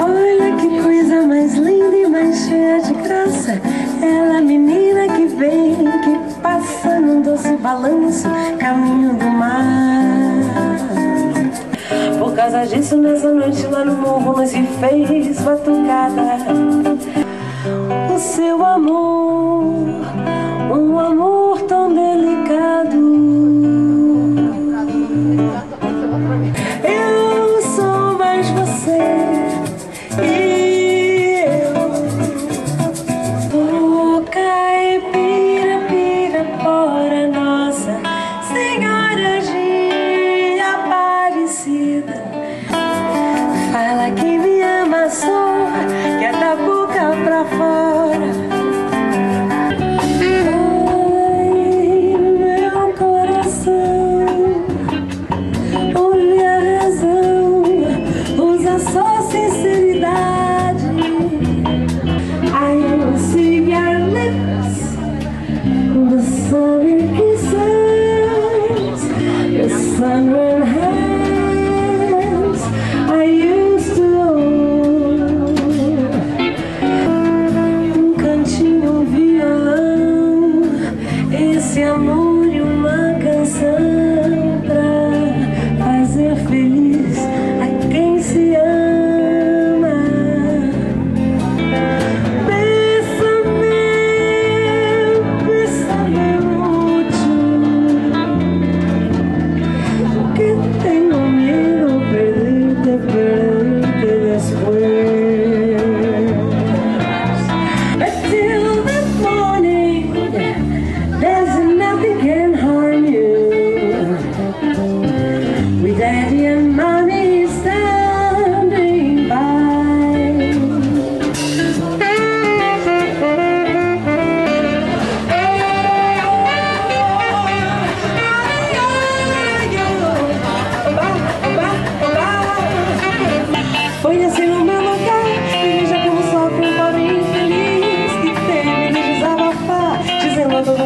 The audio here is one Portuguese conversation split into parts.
Olha que coisa mais linda e mais cheia de graça. Ela, menina que vem, que passa num doce balanço, caminho do mar. Por causa disso, nessa noite lá no morro, nós se fez batucada. O seu amor,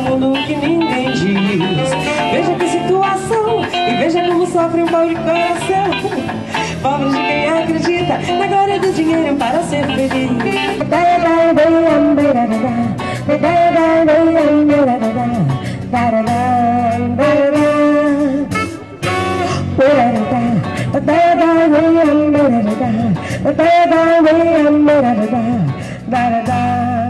mundo que ninguém diz. Veja que situação E veja como sofre um pobre coração. Pobre de quem acredita Na glória do dinheiro para ser feliz. Da da da